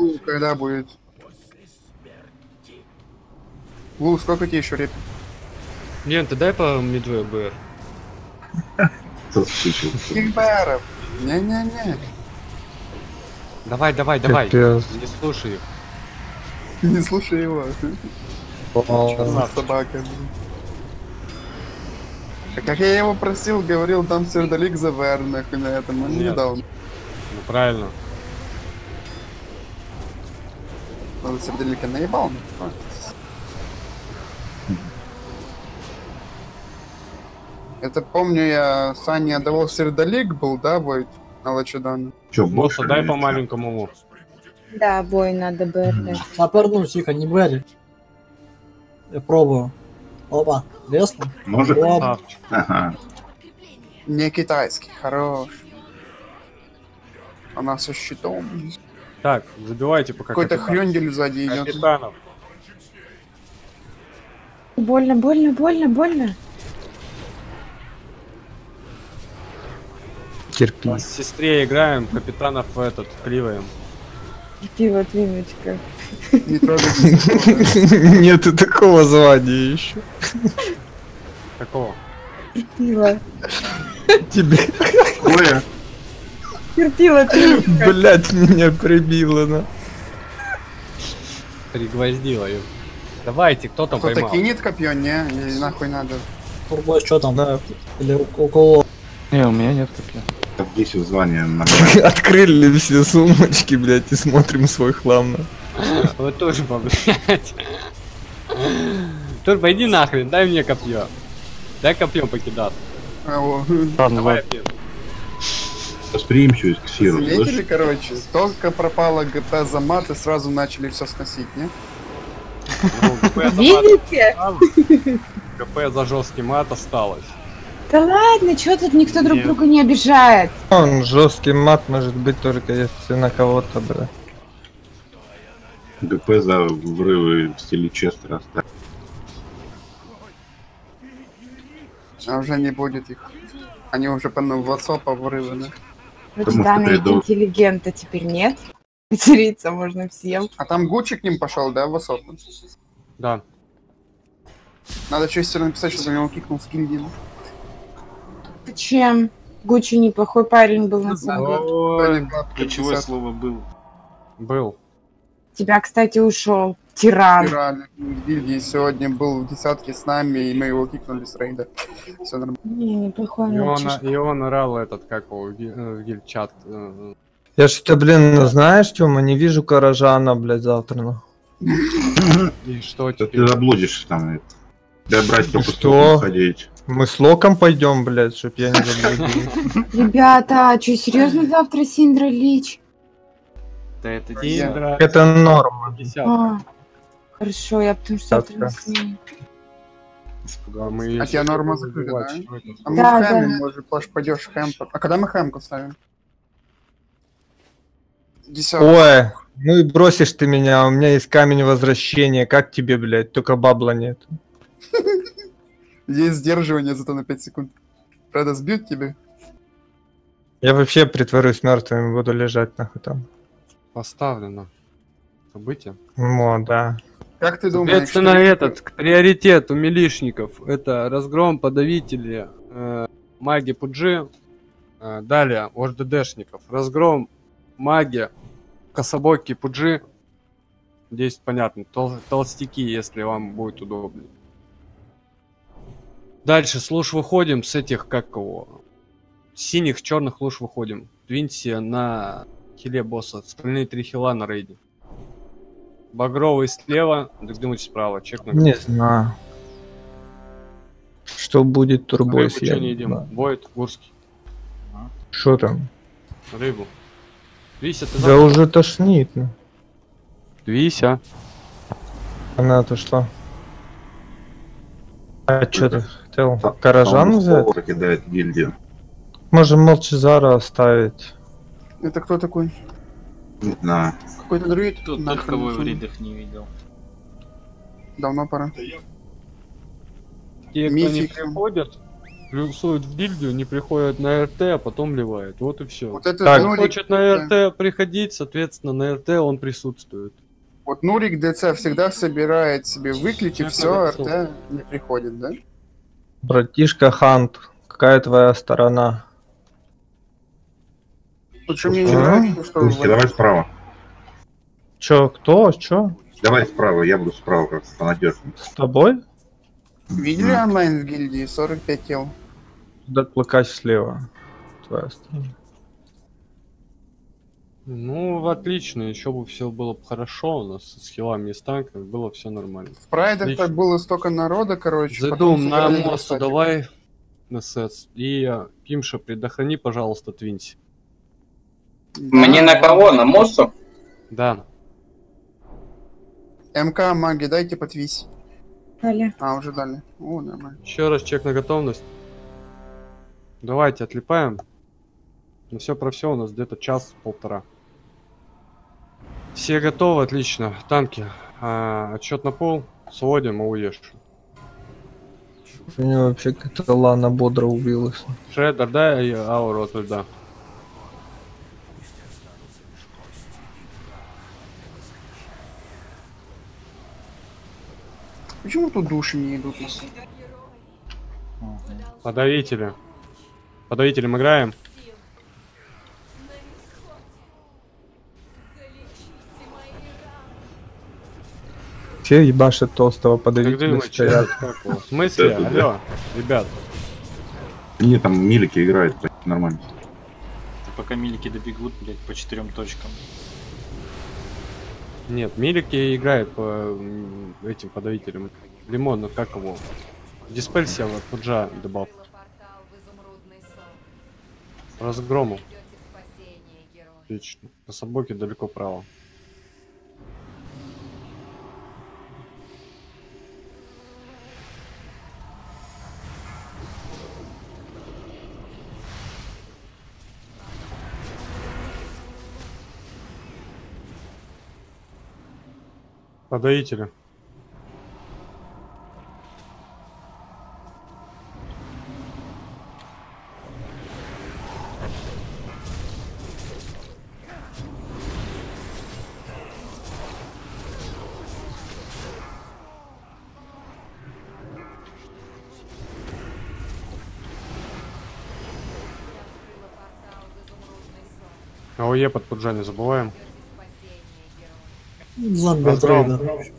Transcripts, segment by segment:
Лу, когда будет? Лу, сколько тебе еще реп? Лен, ты дай по медве БР. Соскучился. Кимберов. Не-не-не. Давай, давай, давай. Капец. Не слушай их. Не слушай его. О, собака. А как я его просил, говорил, там сердолик за ВР, нахуй на этом, он не Нет. дал. Ну правильно. Надо сердолика наебал. ну, Это помню я, Сане отдавал сердолик был, да, Войт? На Лачудана. Че? Босса, дай по маленькому му. Да, бой надо БРД. Напорнул, тихо, не бери. Я пробую. Опа, лесно? Может? Оп. Ага. Не китайский, хорош. Она со щитом. Так, забивайте пока Какой-то хрюндель сзади идет. Капитанов. Больно, больно, больно, больно. терпи. С сестре играем, капитанов в этот, кливаем. Пиво, твиночка. Не трогайте никого, Нету такого звания еще. Какого? Пиво. Тебе, Ой, Терпила твиночка. блять, меня прибило, на. Пригвоздила ее. Давайте, кто там Кто-то поймал? кинет копье, не? Или нахуй надо? Турбо, что там? Да. Или у, кого? Не, у меня нет копья. 10 звания нормально. Открыли все сумочки, блять, и смотрим свой хлам. на. Вы тоже, блядь. Турбо, иди нахрен, дай мне копье. Дай копьем покидаться. А, о. Давай опять. Восприимчивость к сиру. Заметили, короче, только пропала ГП за мат и сразу начали все сносить, не? Ну, Видите? ГП за жесткий мат осталось. Да ладно, чё тут никто друг друга не обижает? Он жесткий мат может быть только если на кого-то, бля. ГП за взрывы в стиле Честера оставь. А уже не будет их. Они уже по ну, WhatsApp врываны. Потому придут. интеллигента теперь нет. Материться можно всем. А там Гуччи к ним пошел, да, в WhatsApp? Да. Надо честер написать, что за него кикнул с гильдии. Зачем? Гуччи неплохой парень был на самом деле. Ключевое слово был. Был. Тебя, кстати, ушел. Тиран. В гильдии сегодня был в десятке с нами, и мы его кикнули с рейда. Все нормально. Не, неплохой И он, и он орал этот, как его, гильчат. э, Я что-то, блин, знаешь, Тёма, не вижу Каражана, блядь, завтра, ну. И что Да ты теперь? заблудишься там. и Тебя брать только Что? ходить. Мы с Локом пойдем, блядь, чтоб я не заблудился. Ребята, а что, серьезно завтра Синдра Лич? Да это Индра, Это норма. А, хорошо, я потому что завтра смею. Да, мы А тебя норма закрыта, да? А мы Да, хэме, да. может, Паш, пойдешь в хэм. А когда мы хэмку ставим? Десятку. Ой, ну и бросишь ты меня, у меня есть камень возвращения, как тебе, блядь, только бабла нет. Есть сдерживание зато на 5 секунд. Правда, сбьют тебе? Я вообще притворюсь мертвым и буду лежать нахуй там. Поставлено. Событие. О, да. Как ты думаешь? Соответственно, что- этот приоритет у милишников это разгром подавители э, маги Пуджи. Э, далее у РДДшников разгром маги Кособоки Пуджи. Здесь понятно, тол- толстяки, если вам будет удобно. Дальше с луж выходим с этих, как его, синих, черных луж выходим. Двиньте на хиле босса. Остальные три хила на рейде. Багровый слева, дыгдымыч справа. Чек на Не знаю. Что будет турбой Рыбу что не едим? Воет, Гурский. Что там? Рыбу. Вися, ты Да уже тошнит. ну. Вися. Она-то что? А что ты хотел? Каражан взять? кидает гильдию. Можем Молчезара оставить. Это кто такой? Не знаю. Какой-то друид? Тут вы в рядах не видел. Давно пора. Те, кто не Мифик. приходят, плюсуют в гильдию, не приходят на РТ, а потом ливает. Вот и все. Вот это Так. Нурик, Хочет на РТ приходить, соответственно, на РТ он присутствует. вот Нурик ДЦ всегда собирает себе выключить Я все, РТ не приходит, да? Братишка Хант, какая твоя сторона? Что мне не нравится, что... Слушайте, давай справа. Чё, кто, чё? Давай справа, я буду справа как понадежнее. С тобой? Видели онлайн в гильдии? 45 тел. Да, плакать слева. Твоя сторона. Ну, отлично, еще бы все было бы хорошо у нас с хилами и с танками, было все нормально. В прайдах Отлично. так было столько народа, короче. Зайдум на собрали мост, достаточно. давай на сетс. И э, Пимша, предохрани, пожалуйста, Твинси. Мне на кого? На Моссу? Да. МК, маги, дайте подвись. Далее. А, уже дали. О, нормально. Еще раз чек на готовность. Давайте отлипаем. На все про все у нас где-то час-полтора. Все готовы, отлично. Танки. А, отчет на пол. Сводим и уешь. У него вообще как-то Лана бодро убилась. Шреддер, дай ауру от льда. Почему тут души не идут? Подавители. Подавителем играем. Все ебашат толстого подавителя стоят. В смысле? Алло, ребят. Не, там милики играют, нормально. Пока милики добегут, блядь, по четырем точкам. Нет, Милики играет по м, этим подавителям. Лимон, ну как его? Диспель сел, от Пуджа добав. Разгрому. Отлично. По собаке далеко право. Подавители. АОЕ под Пуджа не Разгром. трейдер.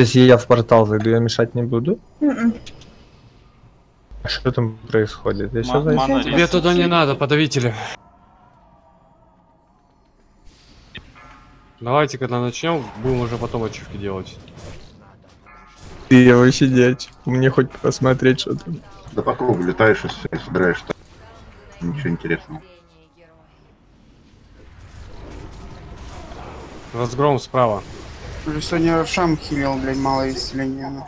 Если я в портал зайду, я мешать не буду? Мгм. А что там происходит? Я зайду. мана Тебе туда не надо, подавители. Давайте, когда начнем, будем уже потом ачивки делать. Ты его сидеть. Мне хоть посмотреть, что там. Да по кругу летаешь и всё, и собираешь так. Ничего интересного. Разгром справа. Уже сегодня Шам хилил, блядь, мало исцеления.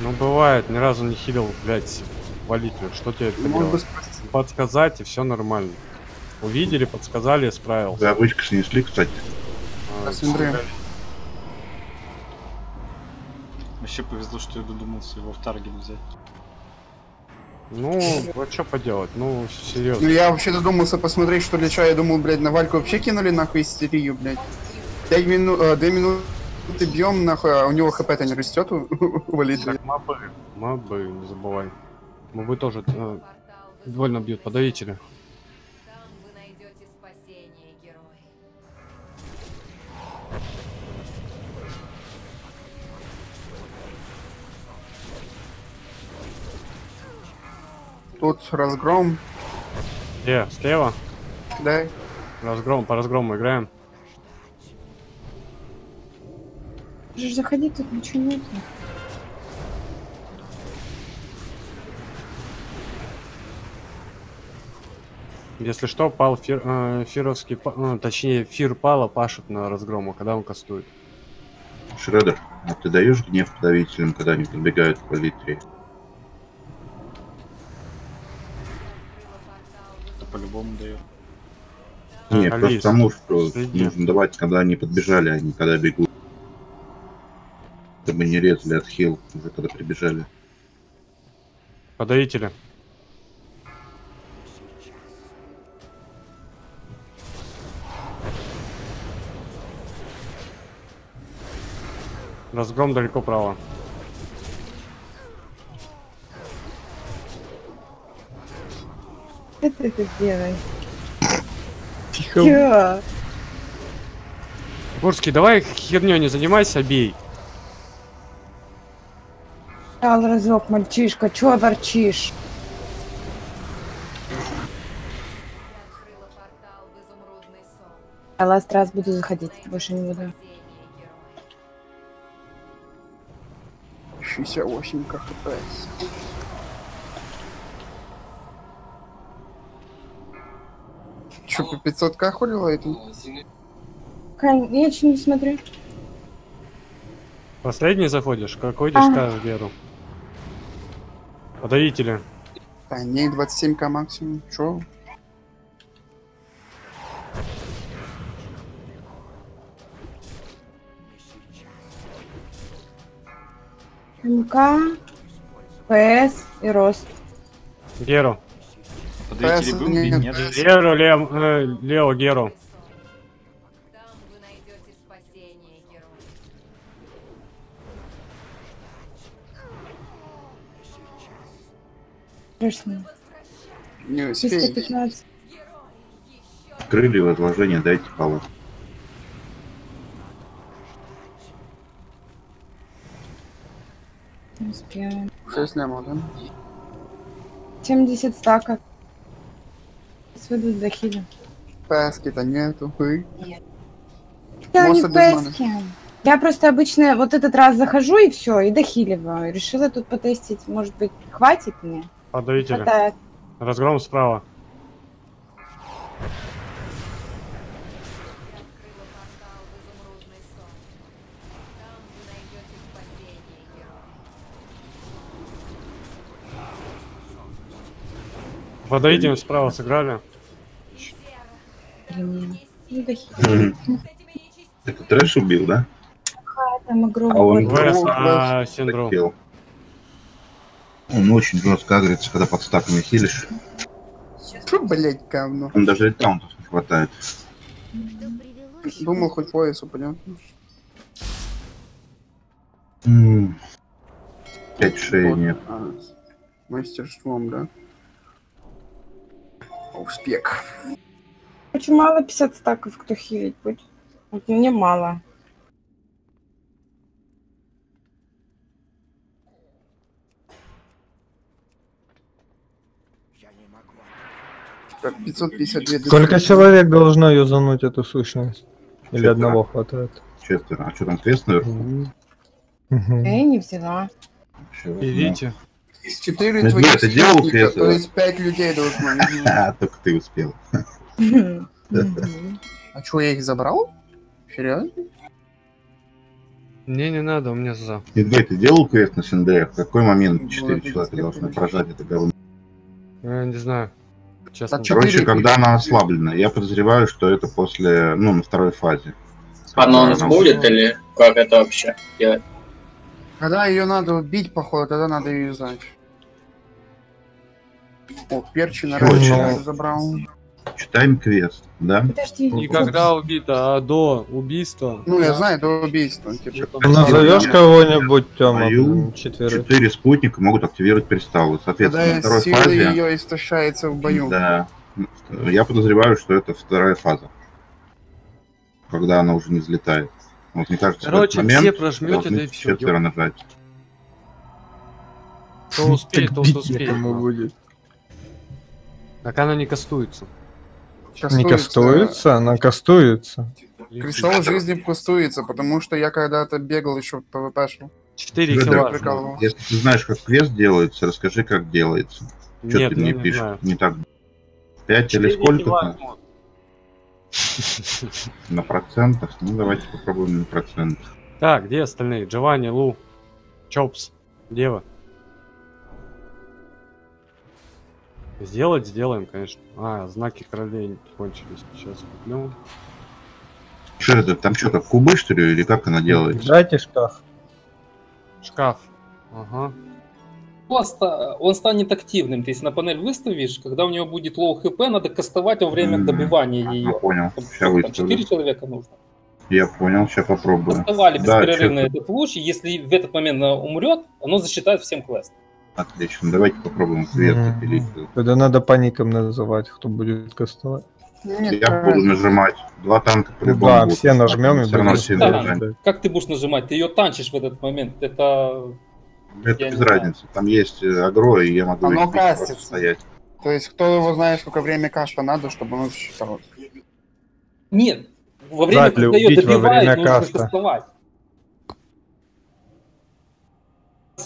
Ну бывает, ни разу не хилил, блять, валитель. Что тебе это Может? Подсказать и все нормально. Увидели, подсказали, справился. Вы обычка снесли, кстати. А. Вообще повезло, что я додумался его в таргет взять. Ну, вот что поделать, ну, Ну серьезно. я вообще додумался посмотреть, что для чего. Я думал, блядь, на Вальку вообще кинули нахуй истерию, блядь. Пять минут, э, две минуты бьем, нахуй, а у него хп-то не растет Валитри. Так, мобы. Мобы, не забывай. Мобы тоже э, больно бьют, подавители. Тут разгром, Где? Слева? да? Разгром, по разгрому играем. Же заходи, тут ничего нет. Если что, пал фир, э, фировский, па- ну, точнее, фир пала пашет на разгрому, когда он кастует. Шредер, а ты даешь гнев подавителям, когда они подбегают к? Это по-любому дает. Нет, Алис, просто тому, что следи. нужно давать, когда они подбежали, а не когда бегут. Чтобы не резали от хил, уже когда прибежали. Подавители. Разгром далеко право. Что ты тут делаешь? Тихо. Чё? Гурский, давай херней не занимайся, бей. Дал разок, мальчишка, чё ворчишь? Я ласт раз буду заходить, больше не буду. Спасение героя. 68 КХПС. Чё, по 500к хулила это? Конечно, не смотрю. Последний заходишь? Какой идешь Ага. Геру? Подавители. Да, не 27к максимум. Чё? МК, ПС и Рост. Геру. Подавители PS был, нет. Геру, Лем, э, Лео, Геру. Страшно. Не успеешь. 315. Крылья возложения дайте палу. Не успею. 6 лямов, да? 70 стаков. Сведут до хиля. ПСки-то нету. Хуй. Я не пески. Я просто обычно вот этот раз захожу и все, и дохиливаю. Решила тут потестить. Может быть, хватит мне? Подавители. Хватает. Разгром справа. Открыла портал в изумрудный сон. Там вы найдете спасение героя. Подавителем справа сыграли. Это трэш убил, да? А он-. ВС на синдром. Он очень жестко агрится, когда под стаками хилишь. Чё, блять, говно? Он даже таунтов не хватает. Думал, хоть пояс упадет. М. Пять шеи нет. А, мастерством, да? Успех. Очень мало 50 стаков, кто хилить будет. Вот мне мало. Так, 552 Сколько человек должно юзануть эту сущность? Или Четверо. одного хватает? Четверо. А что там квест наверху? Я и не взяла. Идите. 4 Ну, твоих ты делал квест, то есть 5 людей должно. А, только ты успел. А чё, я их забрал? Серьезно? Мне не надо, у меня за. Медведь, ты делал квест на Синдере? В какой момент 4 это человека должны прожать это говно? Я не знаю. Честно. Короче, Четыре- когда она ослаблена, я подозреваю, что это после, ну, на второй фазе. Анонс она- будет или как это вообще делать? Когда ее надо убить, походу, тогда надо ее юзать. О, чё? я забрал. Читаем квест, да? Подожди. Не когда убито, а до убийства. Ну, я знаю, до убийства. Типа, Назовешь кого-нибудь, Тёма, четверых? Четыре спутника могут активировать кристаллы. Соответственно, когда второй сила фазе... ее истощается в бою. Да. Я подозреваю, что это вторая фаза. Когда она уже не взлетает. Вот мне кажется, Короче, момент все прожмете, да и всё, четверо нажать. Кто успеет, тот успеет. Так она не кастуется. Не кастуется, она кастуется. Кристалл жизни кастуется, потому что я когда-то бегал еще в ПВП шел. 4 Да, кило. Если ты знаешь, как квест делается, расскажи, как делается. Что Нет, ты мне не пишешь? знаю. Не так. 5 или Четыре сколько. На процентах? Ну, давайте попробуем на процентах. Так, где остальные? Джованни, Лу, Чопс, где Сделать сделаем, конечно. А, знаки королей кончились. Сейчас куплю. Что это? Там что-то кубы, что ли, или как она делается? Дайте шкаф. Шкаф. Ага. Просто он станет активным. Ты если на панель выставишь, когда у него будет low хп, надо кастовать во время М, добивания ага, ее. понял. Там, Сейчас сколько там, четыре выставлю. человека нужно. Я понял, сейчас попробуем. Кастовали Да, бесперерывно чё-то- этот луч, и если в этот момент она умрет, оно засчитает всем квест. Отлично, давайте попробуем цвет Мгм. запилить. Тогда надо по никам называть, кто будет кастовать. Нет, Я буду правильно. нажимать. Два танка Ну по-любому да, будут. все нажмем и Все равно все Да. Как ты будешь нажимать? Ты ее танчишь в этот момент. Это Это Я без не знаю. разницы. Там есть э, агро, и я могу Оно кастится. стоять. То есть, кто его знает, сколько время каста надо, чтобы оно засчиталось. нет. Во время, ли когда ее время нужно каста. кастовать. У нас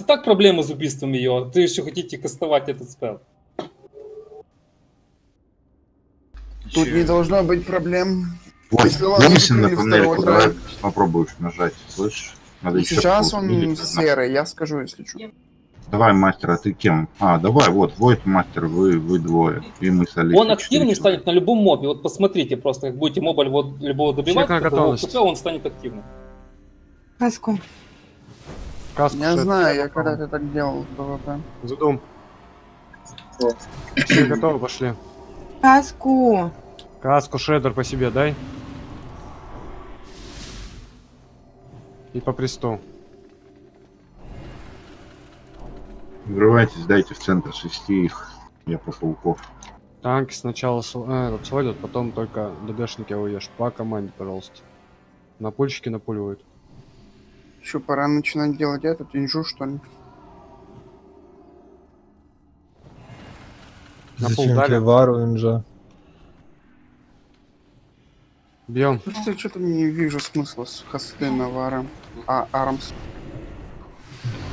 И так проблемы с убийством ее, а ты еще хотите кастовать этот спел. Тут Чё? не должно быть проблем. Вот, Если ладно, вынесен на закрыли панельку, второго давай попробуешь нажать, слышишь? Надо еще Сейчас он серый, я скажу, если что. Давай, мастер, а ты кем? А, давай, вот, Войт, мастер, вы, вы двое. И мы с Алисой. Он активным четыре станет на любом мобе. Вот посмотрите просто, как будете моба любого, любого добивать, он станет активным. Каску. Каску Я знаю, я когда-то так делал в. Задум. Все готовы, пошли. Каску. Каску шедер по себе дай. И по престу. Врывайтесь, дайте в центр свести их. Я по пауков. Танки сначала св- э, этот сводят, потом только ДДшники уешь. По команде, пожалуйста. На пульчики напуливают. Что, пора начинать делать этот инжу, что ли? На пол Зачем тебе вару, инжа? Бьем. Просто что-то не вижу смысла с хосты Навара. А, Армс.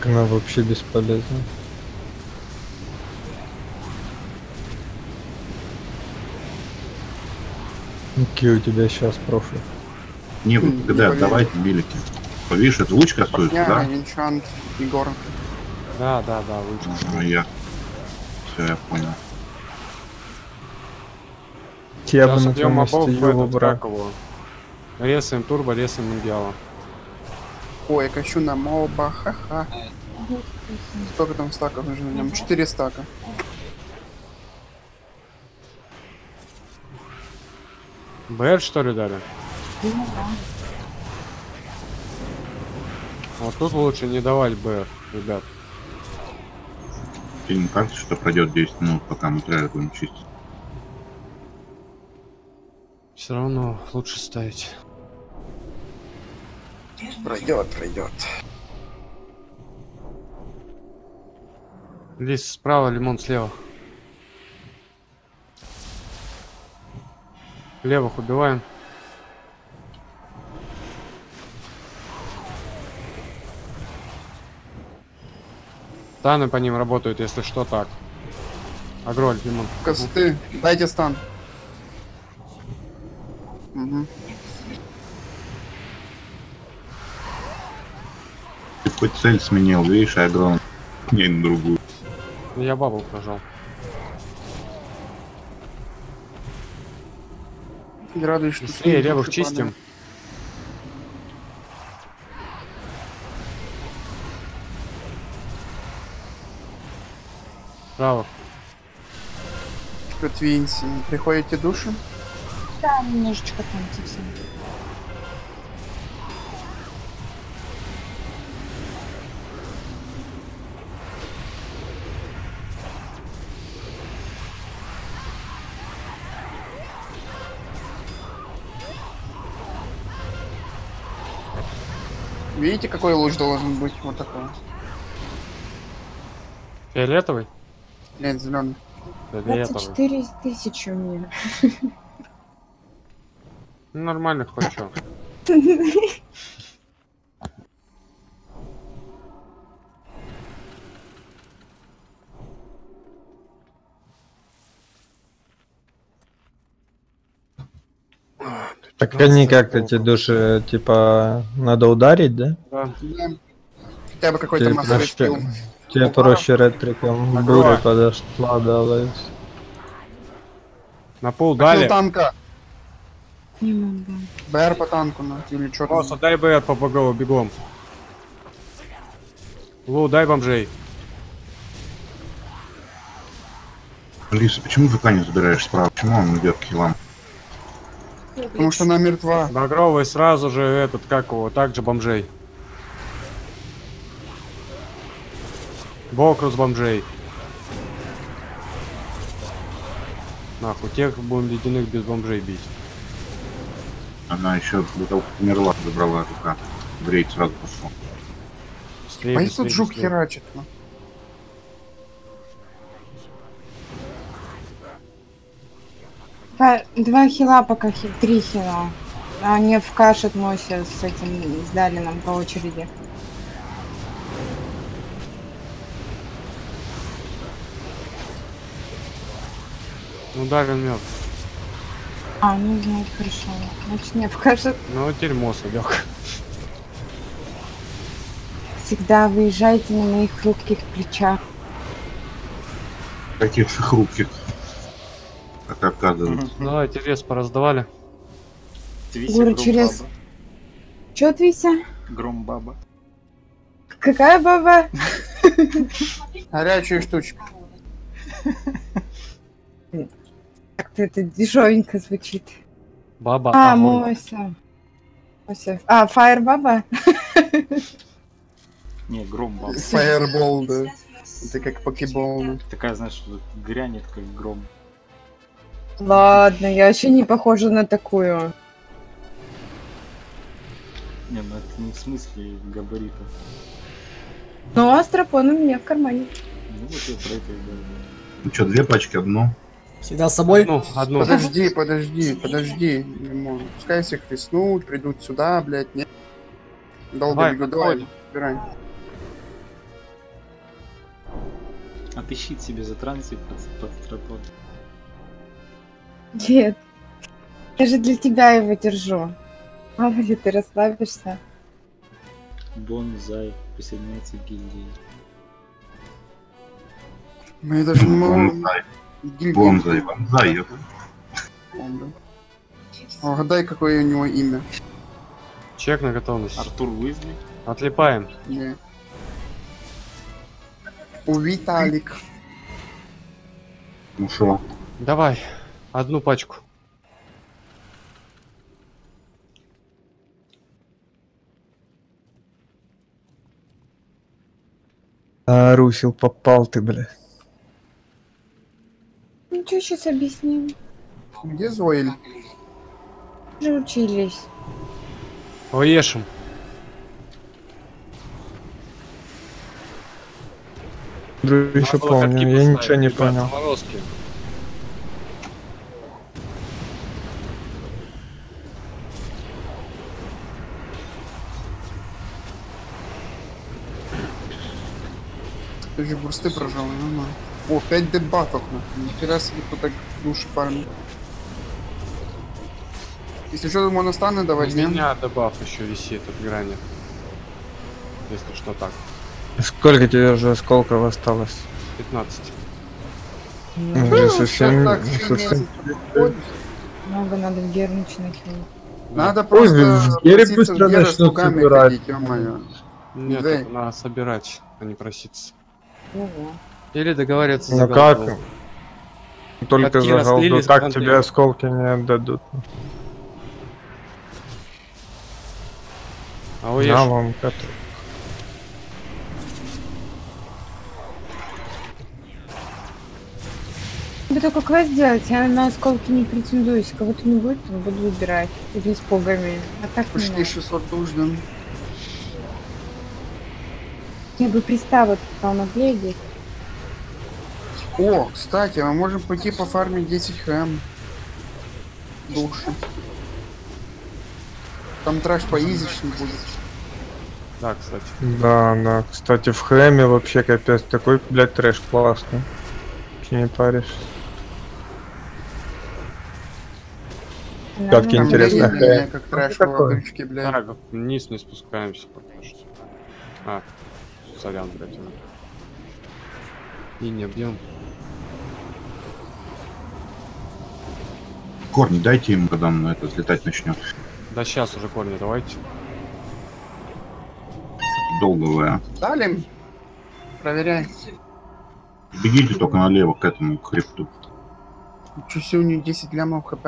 Она вообще бесполезна. Какие у тебя сейчас профи? Не, Хм, не давайте билики. Видишь, это луч кастуется, Пахня, да? Винчант, Егор. Да, да, да, лучше. Ага, я. Все, я понял. Я бы Сейчас на твоем месте его брал. Резаем турбо, резаем мундиала. Ой, я качу на моба, ха-ха. Сколько там стаков уже на нем? Четыре стака. БР что ли дали? Вот тут лучше не давать БР, ребят. Тебе не кажется, что пройдет 10 минут, пока мы тревер будем чистить? Все равно лучше ставить. Пройдет, пройдет. Лис справа, лимон слева. Левых убиваем. Таны по ним работают, если что так. Агроль, лимон. Косты, дайте стан. Угу. Ты хоть цель сменил, видишь, агро не на другую. Ну, Я бабу прожал. Радуюсь, что Быстрее, левых чистим. Падают. Правых. Твинси. Приходите души? Да, немножечко там совсем. Видите, какой луч должен быть? Вот такой. Фиолетовый? Блин, зеленый. четыре тысячи у меня. Нормально хочу. Так они как-то эти души, типа, надо ударить, да? Да. Хотя бы какой-то массовый тебе проще ретриком буря подошла, да, На пол дали. танка. Не. БР по танку, на. Или что Просто дай БР по богову бегом. Лу, дай бомжей. Алиса, почему ВК не забираешь справа? Почему он идет к хилам? Потому что она мертва. Багровый сразу же этот, как его, также бомжей. Бокрус бомжей. Нахуй, тех будем ледяных без бомжей бить. Она еще до того, как умерла, забрала ВК. В рейд сразу пошел. Быстрее, А и быстрее, тут жук быстрее. херачит. ну. Два, два хила пока, хи- три хила. Они в каш относят с этим, с Далином по очереди. Ну Дарвин мертв. А, ну знаю, хорошо. Значит, не в каш Ну дерьмо собак. всегда выезжайте на моих хрупких плечах. Таких же хрупких. Как оказывается. Давайте вес пораздавали. Твися Гуру, через-. Чё, Твися? Гром Баба. Какая баба? Горячая штучка. Как-то это дешевенько звучит. Баба. А. Мося. Мося. А, Фаер баба? Не, Гром Баба. Фаербол, да. Это как покебол. ну. Такая, знаешь, грянет, как гром. Ладно, я вообще не похожа на такую. Не, ну это не в смысле габарита. Но астропон у меня в кармане. Ну вот я про это и говорю. Ну что, две пачки, одну? Всегда с собой. Одну, одну. Подожди, подожди, подожди. Лимон. Пускай все хлестнут, придут сюда, блядь, нет. Долго Давай, бегу, давай, убирай. А ты щит себе затранси под, под стропон. Нет. Я же для тебя его держу. Мало ли ты расслабишься. Бонзай присоединяется к гильдии. Мы Ну, даже не могу... Бонзай, бонзай, бонзай. помню. А Угадай, какое у него имя. Чек на готовность. Артур Уизли. Отлипаем. Не. У Виталик. Ну шо? Давай. Одну пачку. А, Русил, попал ты, бля. Ну что сейчас объясним? Где Зоэль? Уже учились. Оешим. Еще помню, я поставить, ничего не понял. заморозки. Ты же бурсты прожал, нормально. О, 5 дебафов, нахуй. Нихера себе кто так души парни. Если что, моностаны У давать, нет? меня дебаф еще висит от грани. Если что так. Сколько тебе уже осколков осталось? 15. Ну, уже совсем, так, совсем. Много надо в гернич нахилить. Надо просто в Гере быстро начнут руками собирать. ходить. Нет, надо собирать, а не проситься. Ого. Или договариваться Ну за как? голду. Только Катки за голду, так тебе осколки не отдадут. А Оеш, На вам, кат- Тебе только квест делать, я на осколки не претендую. Если кого-то не будет, то буду выбирать. Или с пугами. А так надо. 600 душ, да. Я бы приставы помогли одеть. О, кстати, мы можем пойти пофармить 10 хэм. Души. Там трэш поизичный будет. да, кстати. Да, да. Кстати, в Хэме вообще капец такой, блядь, трэш классный. Вообще не паришь. Как Нормально. интересно. Как трэш водочки, блядь. Так, вниз не спускаемся пока что. А, сорян, блядь. И не объем. Корни дайте ему, когда он это взлетать начнет. Да сейчас уже корни, давайте. Долго вы, а. Дали? Проверяй. Бегите только налево к этому к хребту. Все у нее 10 лямов хп?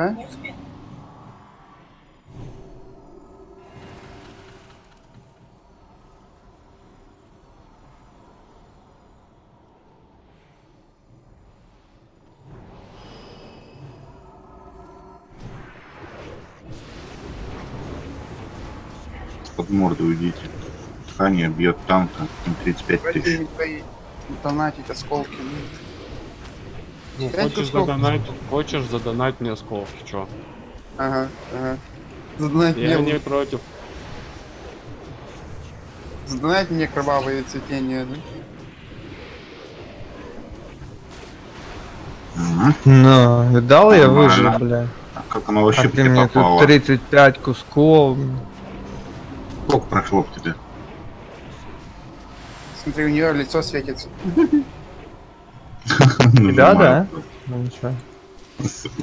Под морду уйдите. Дыхание бьет танка. им 35 Давайте тысяч. донатить осколки. Ну, хочешь задонать, хочешь задонать мне осколки, чё? Ага, ага. Задонать Я мне, не против. задонать мне кровавые цветения, да? Ну, видал, я выжил, бля. А как оно вообще А ты мне тут 35 кусков. Сколько тебе? Смотри, у нее лицо светится. Тебя, да? Ну ничего.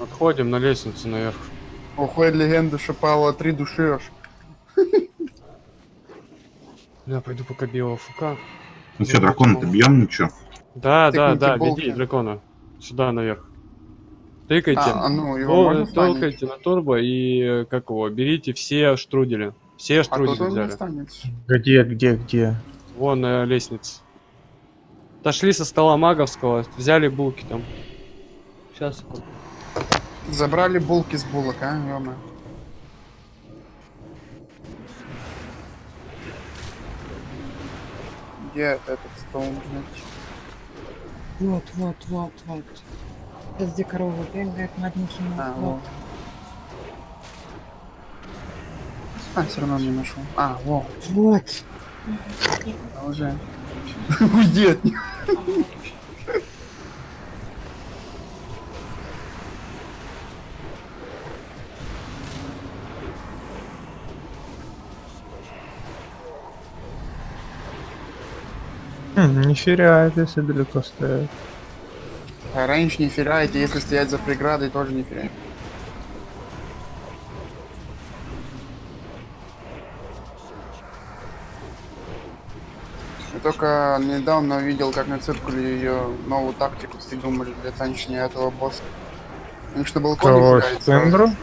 Отходим на лестницу наверх. Уходит легенда, что пало три души аж. Я пойду пока белого фука. Ну что, дракона-то бьем, ничего? Да, да, да, болты. веди дракона. Сюда наверх. Тыкайте. А, а ну, его Тол-? Толкайте на турбо и как его, берите все штрудели. Все А он не взяли. Где, где, где? Вон на лестнице. Отошли со стола маговского, взяли булки там. Сейчас. Забрали булки с булок, а, ё Где этот стол, блядь? Вот, вот, вот, вот. Сейчас где корова бегает, маленький. А, вот. вот. А, все равно не нашел. А, во, Вот. уже. Уйди от них. Не феряет, если далеко стоят. А рейндж не феряете, если стоять за преградой, тоже не феряете. Я только недавно увидел, как на циркуле ее новую тактику придумали для танчения этого босса. Потому что Сендру? сразу.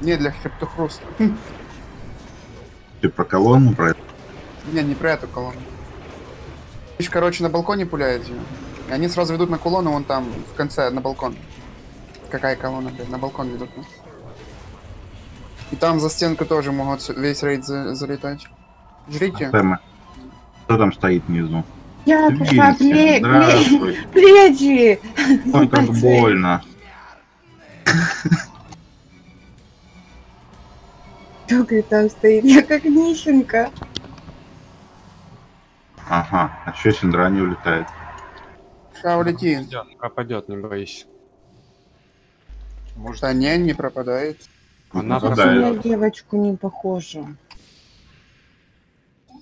Не, для хрептохруста. Ты про колонну, про это? Не, не про эту колонну. Ищ, короче, на балконе пуляет ее. И они сразу ведут на колонну, вон там, в конце, на балкон. Какая колонна, блядь, на балкон ведут. ну. И там за стенку тоже могут весь рейд за- залетать. Жрите. Сэмэ. Кто там стоит внизу? Я пошла, плечи. Ой, как больно. Только там стоит, я как нищенка. Ага, а что Синдра не улетает? Ша, улети. Пропадет, не боись. Может, Да не, не пропадает. Она Ну, пропадает. да, На девочку не похожа.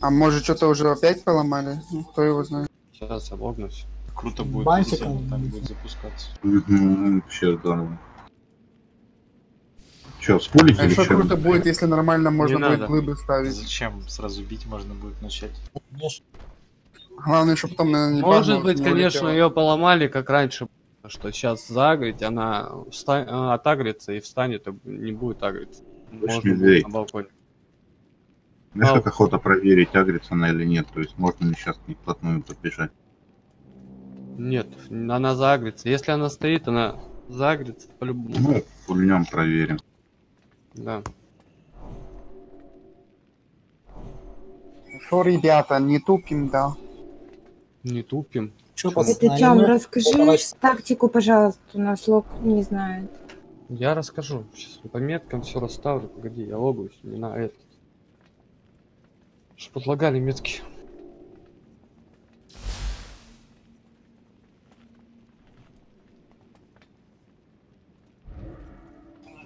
А может что-то уже опять поломали? Ну, кто его знает. Сейчас облогнусь. круто будет, Бантиком. так будет запускаться. Вообще здорово. Че, спулить А или еще круто будет, если нормально можно Не будет надо. глыбы ставить. Зачем? Сразу бить можно будет начать. Главное, чтобы потом наверное, не Может багнулось, быть, не конечно, улетело. ее поломали, как раньше. Что сейчас загрить, она вста- э, отагрится и встанет, и не будет агриться. Можно будет на балконе. Ау. как охота проверить, агрится она или нет. То есть можно ли сейчас к ней вплотную подбежать. Нет, она загрится. Если она стоит, она загрится по-любому. Ну, пульнем проверим. Да. Шо, ребята, не тупим, да. Не тупим. Че, Это аниме? расскажи тактику, пожалуйста, у нас лог не знает. Я расскажу. Сейчас по меткам все расставлю. Погоди, я логуюсь. Не на этот. Что подлагали метки.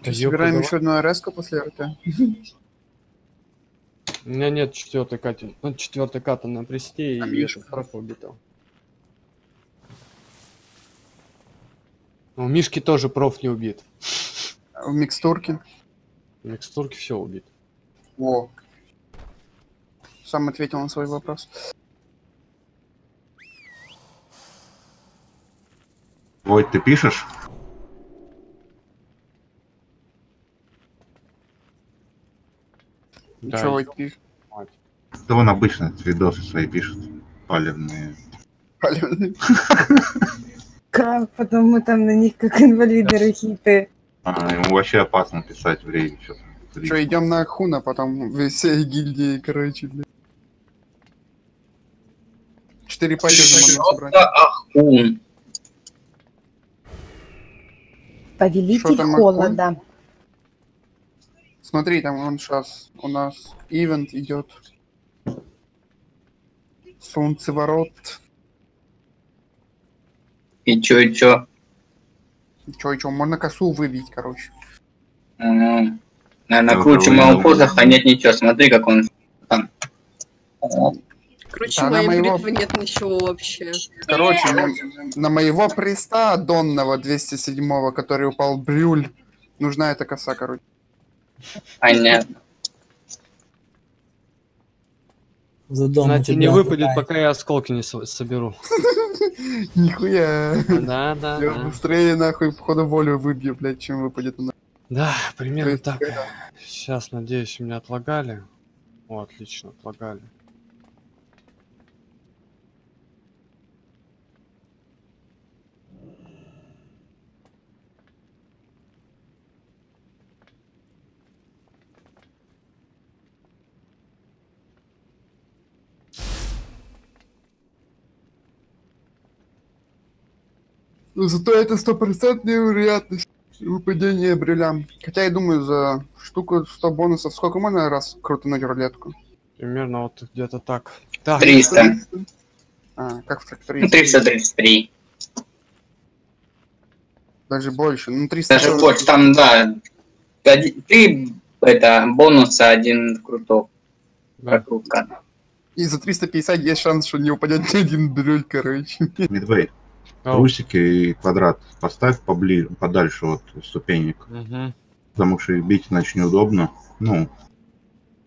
Да Собираем еще одну РС после РТ. У меня нет четвертой кати. Ну, четвертой ката на престе А и Миша? это, проф убита. У Мишки тоже проф не убит. В микстурке. В микстурке все убит. Во. Сам ответил на свой вопрос. Войт, ты пишешь? Да, Чего вы пишете? Да он обычно видосы свои пишет. Палевные. Как потом мы там на них как инвалиды рахиты. А, ему вообще опасно писать в рейде сейчас. Что, идем на Хуна, потом всей гильдии, короче, блядь. Четыре собрать. Просто ахун. Повелитель холода. Смотри, там он сейчас у нас ивент идет. Солнцеворот. И чё, и чё? Чё, и чё, можно косу выбить, короче. Наверное, круче моего посоха нет ничего. Смотри, как он там. Короче, Да, она моей моего- нет ничего вообще. Короче, на, на моего приста донного 207 который упал брюль, нужна эта коса, короче. Понятно. За дом Знаете, не выпадет, пока я осколки не со- соберу. Нихуя. Да, да, Я да. быстрее нахуй входа волю выбью, блядь, чем выпадет на Да, примерно так. Сейчас, надеюсь, у меня отлагали. О, отлично, отлагали. Но зато это стопроцентная вероятность выпадения брюля. Хотя я думаю, за штуку 100 бонусов сколько можно раз крутануть рулетку? Примерно вот где-то так. Так, 300. А, как в Ну, трактористе. 333. Даже больше. Ну, 300. Даже больше. Там, да. Три это бонуса, один круток. да. Прокрутка. И за 350 есть шанс, что не упадет ни один брюль, короче. Мидвей, Ау. трусики и квадрат поставь побли... подальше от ступенек. Мгм. Потому что их бить иначе неудобно. Ну,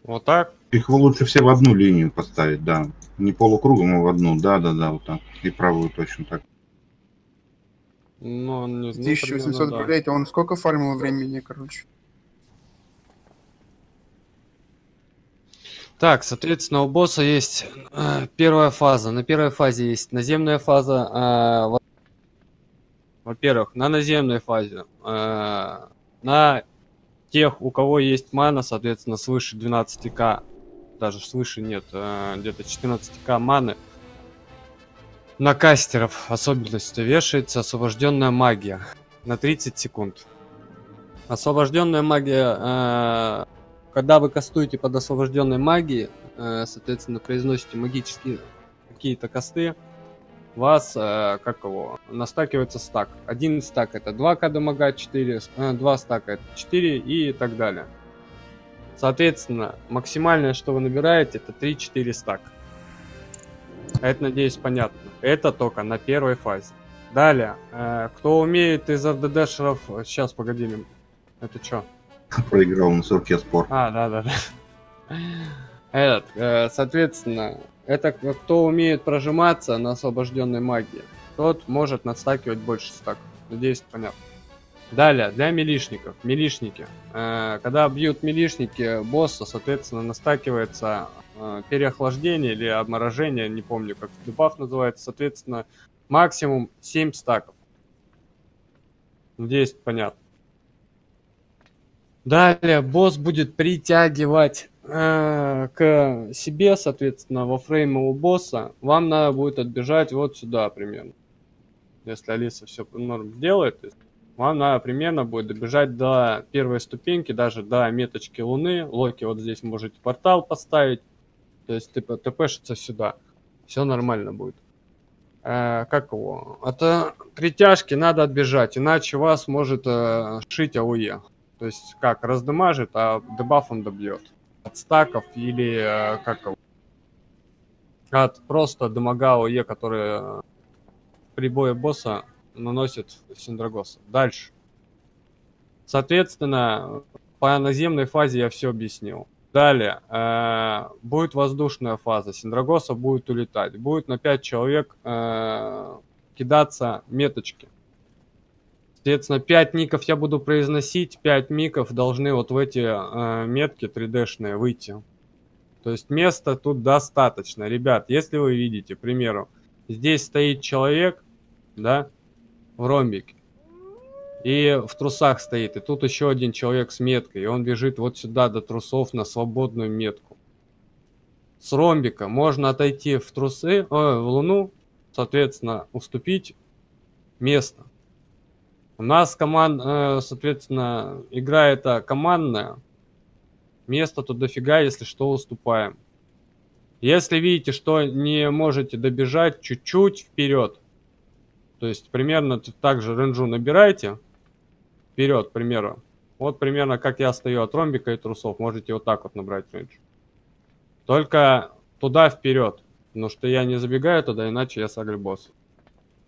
Вот так? их лучше все в одну линию поставить, да. Не полукругом, а в одну. Да-да-да, вот так. И правую точно так. Ну, не, ну, 1800 примерно, да. рублей, то он сколько фармил времени, короче? Так, соответственно, у босса есть э, первая фаза. На первой фазе есть наземная фаза. э, во- Во-первых, на наземной фазе э, на тех, у кого есть мана, соответственно, свыше 12к, даже свыше нет, э, где-то 14к маны, на кастеров особенностью вешается освобожденная магия на 30 секунд. Освобожденная магия э, когда вы кастуете под освобожденной магией, э, соответственно, произносите магические какие-то косты, вас, э, как его, настакивается стак. Один стак это 2 к дамага, 4, э, 2 стака это 4 и так далее. Соответственно, максимальное, что вы набираете, это 3-4 стака. Это, надеюсь, понятно. Это только на первой фазе. Далее, э, кто умеет из РДДшеров... Сейчас, погоди, это что? Проиграл на сурке спор. А, да, да, да. Этот, э, соответственно, это кто умеет прожиматься на освобожденной магии, тот может надстакивать больше стаков. Надеюсь, понятно. Далее, для милишников. Милишники. Э, когда бьют милишники босса, соответственно, настакивается э, переохлаждение или обморожение, не помню, как дебаф называется, соответственно, максимум 7 стаков. Надеюсь, понятно. Далее босс будет притягивать э, к себе, соответственно, во фрейм у босса. Вам надо будет отбежать вот сюда примерно. Если Алиса все норм есть вам надо примерно будет добежать до первой ступеньки, даже до меточки Луны. Локи вот здесь можете портал поставить. То есть типа тпшится сюда. Все нормально будет. Э, как его? От э, притяжки надо отбежать, иначе вас может э, шить АУЕ. То есть как, раздамажит, а дебафом добьет. От стаков или э, как? От просто дамага ОЕ, который э, при бое босса наносит Синдрагоса. Дальше. Соответственно, по наземной фазе я все объяснил. Далее, э, будет воздушная фаза, Синдрагоса будет улетать. Будет на 5 человек э, кидаться меточки. Соответственно, 5 ников я буду произносить, 5 миков должны вот в эти э, метки 3D-шные выйти. То есть места тут достаточно. Ребят, если вы видите, к примеру, здесь стоит человек, да, в ромбике, и в трусах стоит, и тут еще один человек с меткой, и он бежит вот сюда до трусов на свободную метку. С ромбика можно отойти в трусы, э, в луну, соответственно, уступить место. У нас команд, э, соответственно, игра это командная. Место тут дофига, если что, уступаем. Если видите, что не можете добежать чуть-чуть вперед, то есть примерно так же ренжу набирайте вперед, к примеру. Вот примерно как я стою от ромбика и трусов. Можете вот так вот набрать рейндж. Только туда вперед. Потому что я не забегаю туда, иначе я сагрю босса.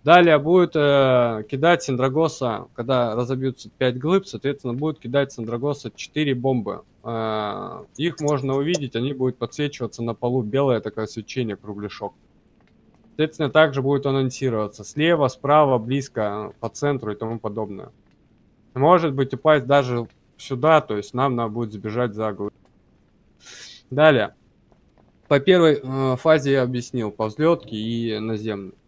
Далее будет э, кидать Синдрагоса, когда разобьются 5 глыб, соответственно, будет кидать Синдрагоса 4 бомбы. Э, их можно увидеть, они будут подсвечиваться на полу, белое такое свечение, кругляшок. Соответственно, также будет анонсироваться слева, справа, близко, по центру и тому подобное. Может быть упасть даже сюда, то есть нам надо будет забежать за глыб. Далее. По первой э, фазе я объяснил, по взлетке и наземной.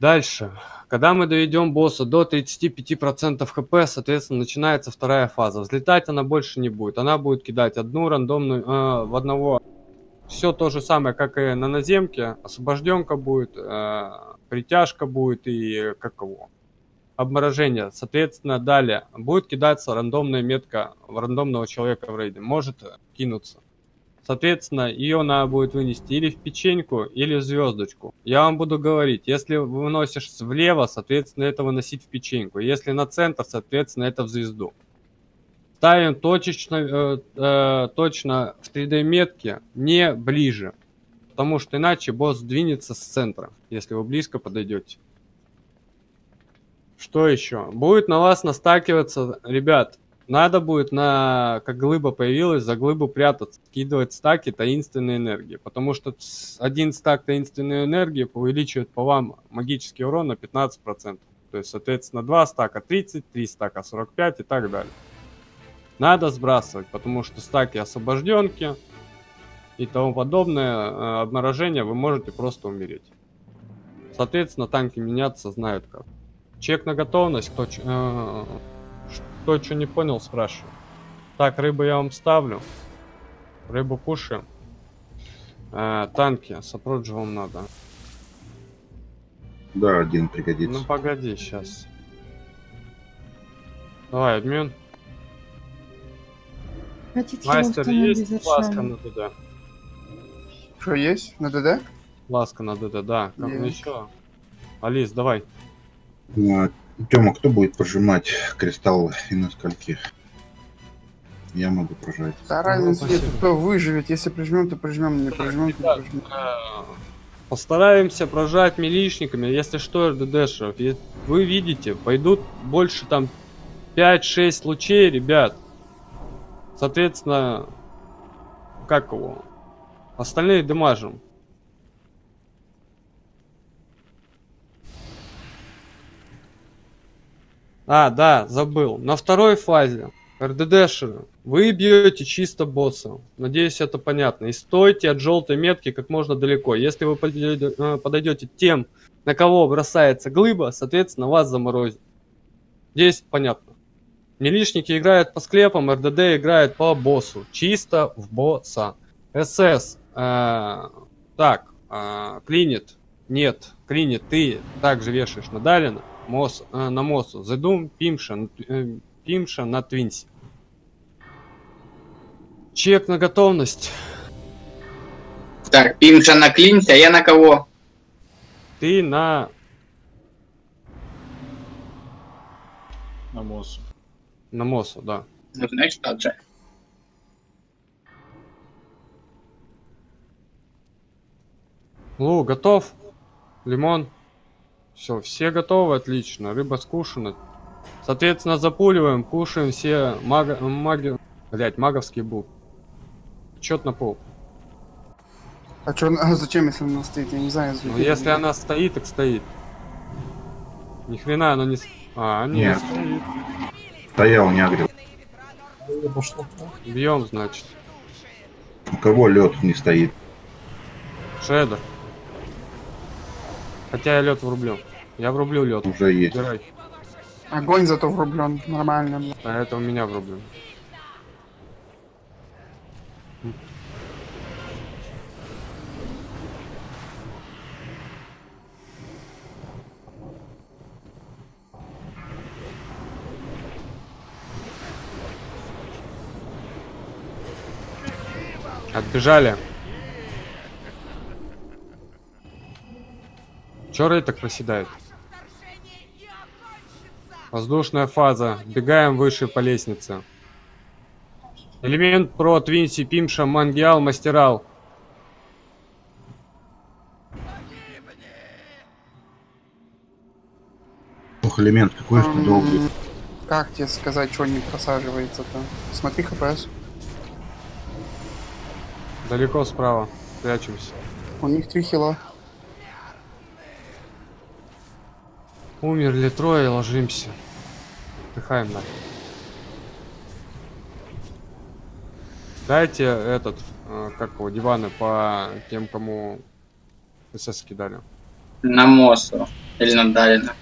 Дальше. Когда мы доведем босса до 35% хп, соответственно, начинается вторая фаза. Взлетать она больше не будет. Она будет кидать одну рандомную, э, в одного. Все то же самое, как и на наземке. Освобожденка будет, э, притяжка будет и как его. Обморожение. Соответственно, далее будет кидаться рандомная метка в рандомного человека в рейде. Может кинуться. Соответственно, ее надо будет вынести или в печеньку, или в звездочку. Я вам буду говорить, если выносишь влево, соответственно, это выносить в печеньку. Если на центр, соответственно, это в звезду. Ставим точечно, э, э, точно в 3D метке, не ближе. Потому что иначе босс двинется с центра, если вы близко подойдете. Что еще? Будет на вас настакиваться, ребят, надо будет на, как глыба появилась, за глыбу прятаться, скидывать стаки таинственной энергии. Потому что один стак таинственной энергии увеличивает по вам магический урон на 15%. То есть, соответственно, 2 стака 30, 3 стака 45 и так далее. Надо сбрасывать, потому что стаки освобожденки и тому подобное, э, обморожение, вы можете просто умереть. Соответственно, танки меняться знают как. Чек на готовность, кто... Э, кто что не понял, спрашиваю. Так, рыбу я вам ставлю. Рыбу кушаем. Э, танки, сопроджи вам надо. Да, один пригодится. Ну погоди, сейчас. Давай, обмен. Хотите Мастер, есть ласка на ДД? Что есть? На ДД? Ласка на ДД, да. Как еще? Алис, давай. Ну, Тёма, кто будет прожимать кристаллы и на скольки? Я могу прожать. Да разницы Ну, нет, кто выживет. Если прижмем, то прижмем, не прижмем, то не прижмем. Э, Постараемся прожать милишниками, если что, РДДшев. Е- Вы видите, пойдут больше там 5-6 лучей, ребят. Соответственно, как его? Остальные дамажим. А, да, забыл. На второй фазе РДДшеры, вы бьете чисто босса. Надеюсь, это понятно. И стойте от желтой метки как можно далеко. Если вы подойдете, э, тем, на кого бросается глыба, соответственно, вас заморозит. Здесь понятно. Милишники играют по склепам, РДД играет по боссу. Чисто в босса. СС. э, так, э, клинит. Нет, клинит. Ты также вешаешь на Далина. Мос, э, на Мосу. Зедум, Пимша, э, Пимша на Твинсе. Чек на готовность. Так, Пимша на клинте, а я на кого? Ты на... На Мосу. На Мосу, да. Ну, знаешь, как же. Лу, готов? Лимон? Все, все готовы, отлично. Рыба скушена. Соответственно, запуливаем, кушаем все мага, маги... Блять, маговский бук. Чет на пол. А чё, а зачем, если она стоит? Я не знаю. Ну, если она стоит, так стоит. Ни хрена она не... А, не, Нет. стоит. Стоял, не агрил. Бьем, значит. У кого лед не стоит? Шредер. Хотя я лед врублю. Я врублю лед. Уже есть. Убирай. Огонь зато врублен. Нормально. А это у меня врублю. Отбежали. Чё Рэй так проседает? Воздушная фаза. Бегаем выше по лестнице. Элемент про Твинси, Пимша, Мангиал, Мастерал. Ох, элемент, какой же ты долгий. Как тебе сказать, что не просаживается-то? Смотри ХПС. Далеко справа. Прячемся. У них три хила. Умерли трое, ложимся. Отдыхаем на. Дайте этот, э, как его, диваны по тем, кому СС кидали. На Мосу. Или на Далина.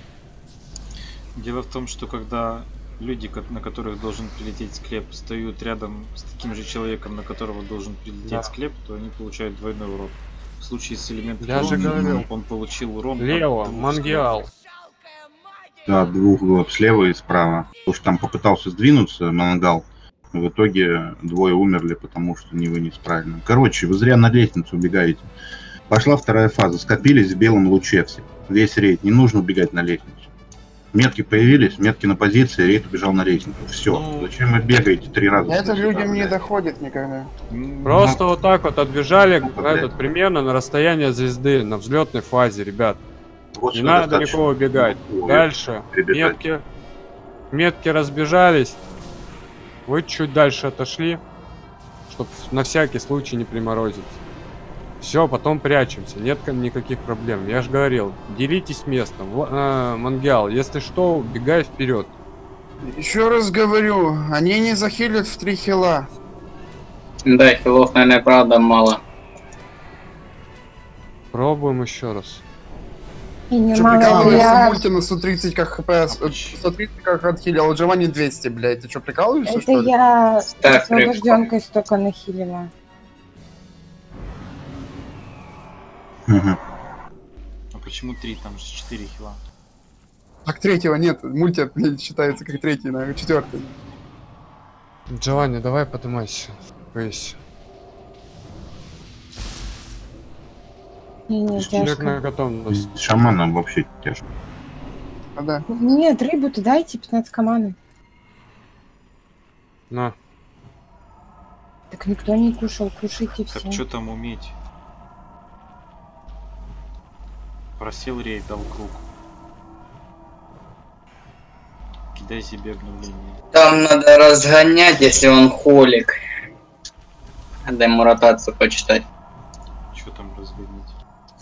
Дело в том, что когда люди, на которых должен прилететь склеп, стоят рядом с таким же человеком, на которого должен прилететь Да. склеп, то они получают двойной урон. В случае с элементом Я же говорил. он получил урон. Лево, Мангиал. Да, двух глав слева и справа. Потому что там попытался сдвинуться Мангал. В итоге двое умерли, потому что не вынес правильно. Короче, вы зря на лестницу убегаете. Пошла вторая фаза. Скопились в белом луче все. Весь рейд. Не нужно убегать на лестницу. Метки появились, метки на позиции, рейд убежал на лестницу. Все. Ну, Зачем вы бегаете три раза? Это людям не доходит никогда. Просто вот так вот отбежали, Ну, этот, примерно на расстояние звезды, на взлетной фазе, ребят. Вот Не надо достаточно. далеко убегать. Ой, Дальше. перебежать. Метки. Метки разбежались. Вы чуть дальше отошли, чтобы на всякий случай не приморозить. Все, потом прячемся. Нет никаких проблем. Я же говорил, делитесь местом. Вла- э, Мангиал, если что, убегай вперед. Еще раз говорю, они не захилят в три хила. Да, хилов, наверное, правда мало. Пробуем еще раз. И не Че, прикалываешься, я... мульти на 130 как хпс, э, 130 как отхилил, отжимание 200, блядь. Ты что, прикалываешься, Это я освобожденкой столько нахилила. Мгм. А почему три? Там же четыре хила. Так третьего нет, мульти, считается как третий, наверное, четвертый. Джованни, давай поднимайся. Поясь. Не, тяжко. готовность. С шаманом вообще тяжко. А да. Нет, рыбу-то дайте 15 команды. На. Так никто не кушал, кушайте Так все. что там уметь? Просил рейд, дал круг. Кидай себе обновление. Там надо разгонять, если он холик. Надо ему ротацию почитать. Что там разгонять?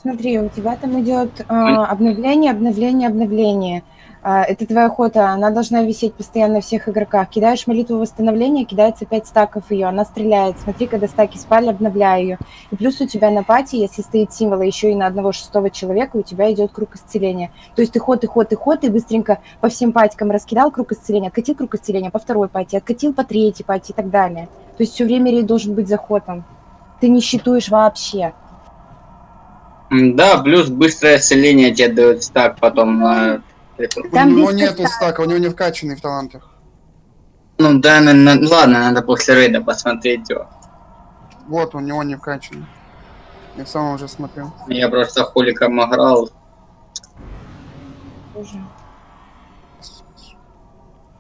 Смотри, у тебя там идет а, обновление, обновление, обновление. А, это твоя охота, она должна висеть постоянно на всех игроках. Кидаешь молитву восстановления, кидается 5 стаков ее, она стреляет. Смотри, когда стаки спали, обновляй ее. И плюс у тебя на пати, если стоит символ еще и на одного шестого человека, у тебя идет круг исцеления. То есть ты ход, и ход, и ход, и быстренько по всем патикам раскидал круг исцеления, откатил круг исцеления по второй пати, откатил по третьей пати и так далее. То есть все время рейд должен быть заходом. Ты не считаешь вообще. Да, плюс быстрое исцеление тебе дает стак потом на эту. Там у него без нету стака, у него не вкачанный в талантах. Ну да, на- на- ладно, надо после рейда посмотреть его. Вот, у него не вкачанный. Я сам уже смотрел. Я просто холиком играл.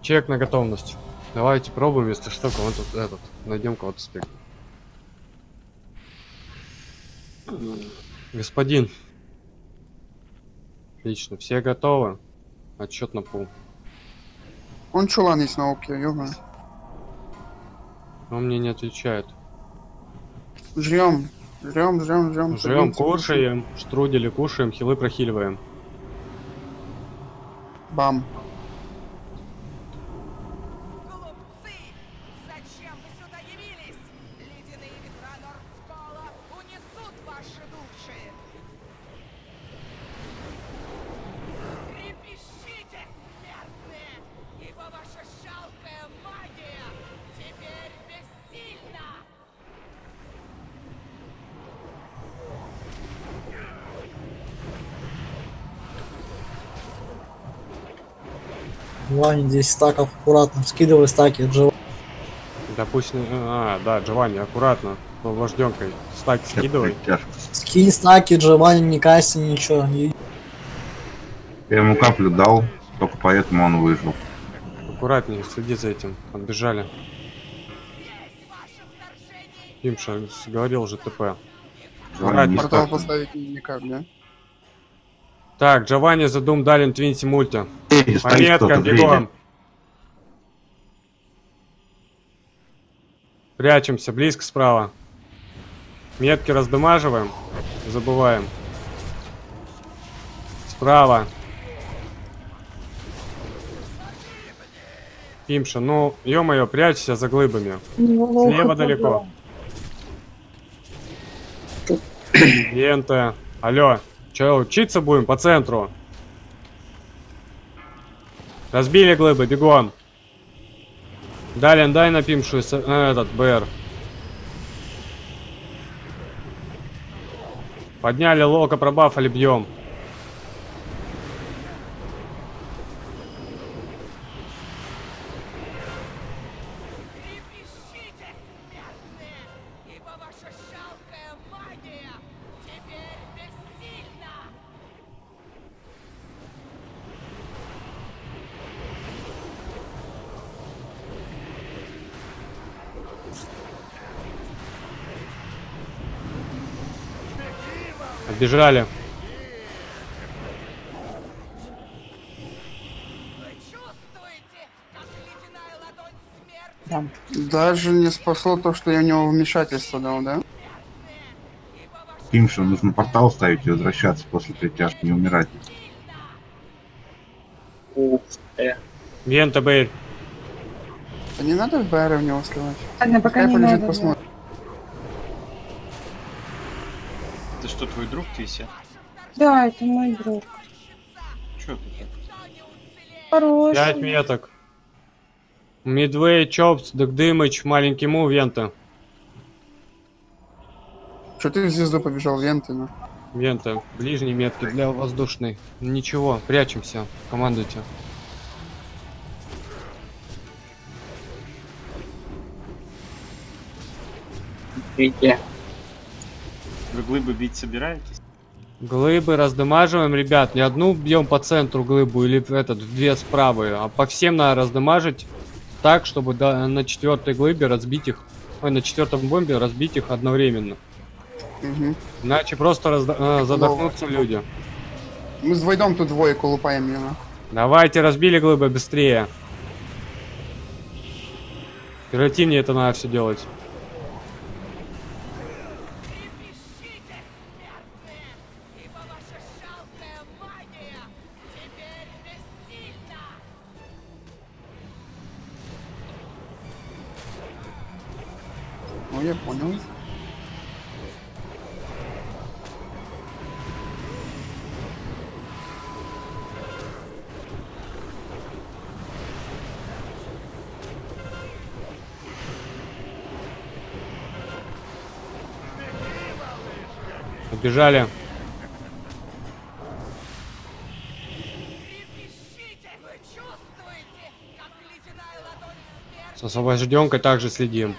Человек на готовность. Давайте пробуем, если что, кого-то этот, найдем кого-то спек. Господин. Отлично, все готовы? Отчет на пол. Он чулан есть на оке, ёга. Он мне не отвечает. Жрем. Жрем, жрем, жрем. Живем, кушаем, штрудели кушаем, хилы прохиливаем. Бам. Ваня, 10 стаков, аккуратно. Скидывай стаки, Джо. Допустим, а, да, Джованни, аккуратно, вожденкой. Стак скидывай. Скинь стаки, Джованни, не касси, ничего. Я ему каплю дал, только поэтому он выжил. Аккуратнее, следи за этим. Отбежали. Имша, говорил же ТП. Джованни, не Портал поставить никак, да? Так, Джованни задум Далин Твинти Мульти. Эй, рейде. бегом. Прячемся, близко справа. Метки раздамаживаем. Забываем. Справа. Имша, ну, ё-моё, прячься за глыбами. Слева далеко. Вента. Алло, чё, учиться будем по центру? Разбили глыбы, бегом. Далин, дай напимшую с- э, этот БР. Подняли лока, пробафали, бьем. Смерти Даже не спасло то, что я в него вмешательство дал, да? Имша, нужно портал ставить и возвращаться после притяжки, не умирать. Вента, Бэйр. А не надо в БР в него сливать. Ладно, пока Пускай не надо. посмотрим. Что, твой друг Тися? Да, это мой друг. Чё ты так? Хороший. Пять меток. Мидвей, Чопс, Дагдымыч, маленький му, Вента. Что ты в звезду побежал, Вентина? Вента, ближние метки для воздушной. Ничего, прячемся. Командуйте. Видите? Вы глыбы бить собираетесь? Глыбы раздамаживаем, ребят. Не одну бьем по центру глыбу или в этот, в две справа, а по всем надо раздамажить так, чтобы до- на четвертой глыбе разбить их. Ой, на четвертом бомбе разбить их одновременно. Угу. Иначе просто разда- э, задохнутся люди. Мы с двойдом тут двое колупаем его. Давайте, разбили глыбы быстрее. Оперативнее это надо все делать. Убежали. Трепещите! Вы чувствуете, как ледяная ладонь смерти С освобожденкой также следим.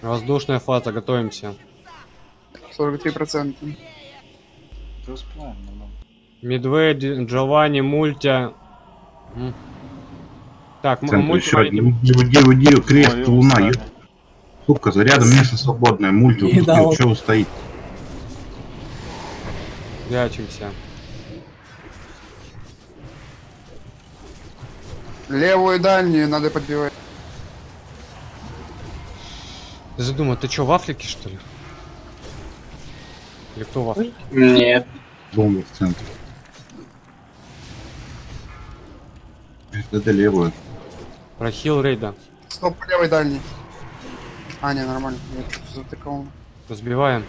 Воздушная фаза, готовимся. 43%. Ты успеваем, Медведь, Джованни, Мультя. Так, Центр Мультя еще один. Уйди, уйди, крест, Ой, луна. ё- Сука, за рядом место свободное. Мульт Не дал. упустил, что вы стоите? Прячемся. Левую и дальнюю надо подбивать. Задумал, ты что, в Африке, что ли? Или кто в Африке? Нет. Бомба в центре. Это левую. Прохил рейда. Стоп, по левой дальней. А, не, нормально. Я затыкал. Разбиваем.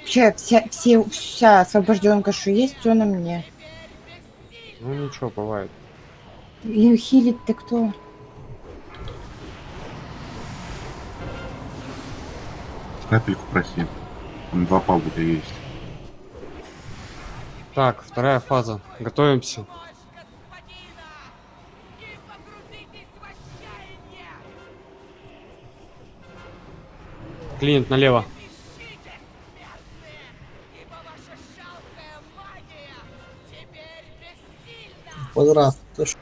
Вообще, вся, все, вся освобожденка, что есть, все на мне. Ну ничего, бывает. И хилит ты кто? Капельку проси. Там два палубы есть. Так, вторая фаза. Готовимся. Клиент налево. Квадрат. Ты ж-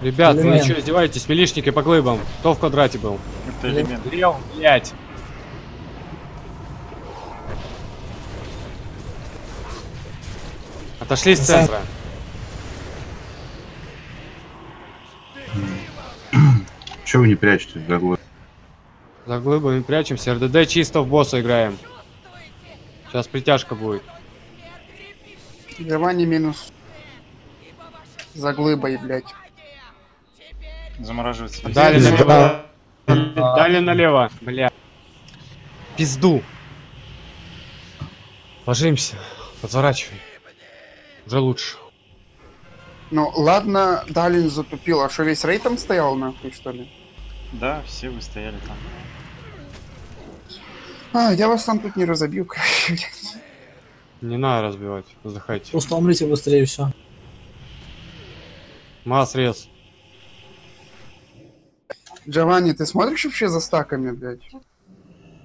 Ребят, вы Элемент. что, издеваетесь? Милишники по глыбам. Кто в квадрате был? Это элемент. Лев, блять. Отошли с центра. Чего вы не прячетесь за глаз? За глыбами прячемся. РДД чисто в босса играем. Сейчас притяжка будет. Giovanni минус. За глыбой, блядь. Замораживается. Дали Пизда. Дали налево. Бля. Пизду. Ложимся. Подворачивай. Уже лучше. Ну, ладно, Далин затупил. А что, весь рейд там стоял, нахуй, что ли? Да, все вы стояли там. А, я вас там тут не разобью. Не надо разбивать. Вздыхайте. Просто умрите быстрее все. Масс рез. Джованни, ты смотришь вообще за стаками, блядь?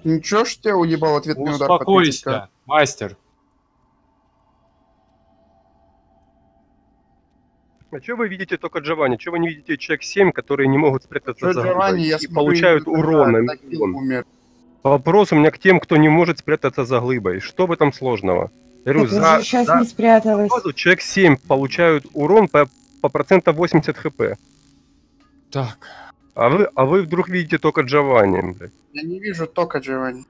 Ничего ж тебя уебал ответный удар под 50к? Успокойся, мастер. А что вы видите только Джованни? Что вы не видите человек 7, которые не могут спрятаться Что за Джованни, глыбой я и смотрю, получают урон? Вопрос у меня к тем, кто не может спрятаться за глыбой. Что в этом сложного? Я говорю, за, сейчас за не спряталась. человек 7 получают урон по, по процентов 80 хп. Так. А вы, а вы вдруг видите только Джованни, блядь. Я не вижу только Джованни.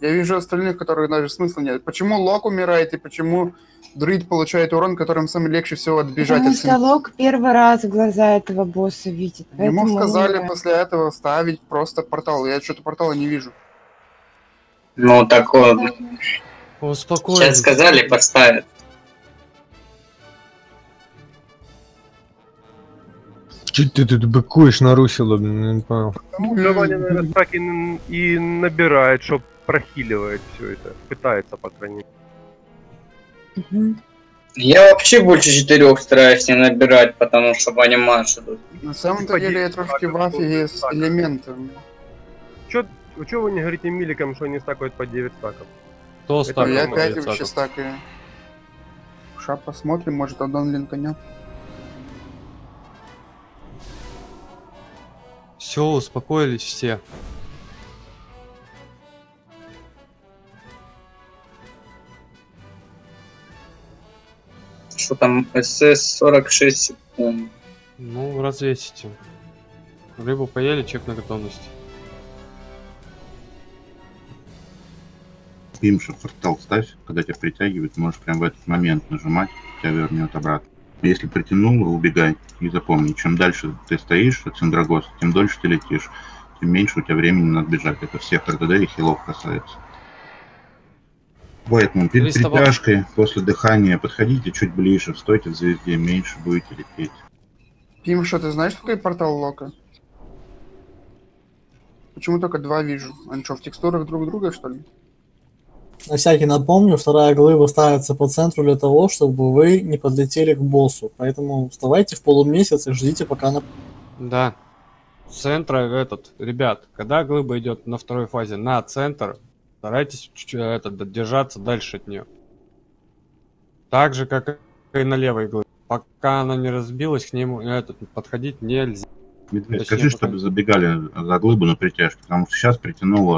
Я вижу остальных, которые даже смысла нет. Почему Лок умирает и почему Друид получает урон, которым самым легче всего отбежать Потому от что Лок первый раз глаза этого босса видит. Ему сказали после этого ставить просто портал. Я что-то портала не вижу. Ну, такое. Успокойся. Сейчас сказали, поставят. Че ты тут быкуешь нарусила, блин, я не понял. Ну, Джованни, наверное, так и, и набирает, что прохиливает все это. Пытается, по крайней мере. Я вообще больше четырех стараюсь не набирать, потому что понимаю, что тут. На самом-то Типа деле я десять трошки в афиге с элементом. Чё, чё вы не говорите миликам, что они стакают по 9 стаков? Кто Это ставил я на опять 9 вообще стакаю. Ша, посмотрим, может Адон линканет. Все, успокоились все. Что там, СС 46 секунд. Ну, развесите. Рыбу поели, чек на готовность. Имша портал ставь, когда тебя притягивает, можешь прям в этот момент нажимать, тебя вернет обратно. Если притянул, убегай. И запомни, чем дальше ты стоишь от Синдрагоса, тем дольше ты летишь, тем меньше у тебя времени на бежать. Это всех РДД и хилов касается. Поэтому перед 300 баксов. притяжкой, после дыхания, подходите чуть ближе, стойте в звезде, меньше будете лететь. Пим, что ты знаешь, что такое портал Лока? Почему только два вижу? Они что, в текстурах друг друга, что ли? На всякий напомню, вторая глыба ставится по центру для того, чтобы вы не подлетели к боссу. Поэтому вставайте в полумесяц и ждите, пока она... Да. Центра этот, ребят, когда глыба идет на второй фазе на центр, старайтесь чуть-чуть этот, держаться дальше от нее. Так же, как и на левой глыбе. Пока она не разбилась, к нему этот, подходить нельзя. Медведь, Точнее, скажи, пока- чтобы забегали за глыбу на притяжку, потому что сейчас притянуло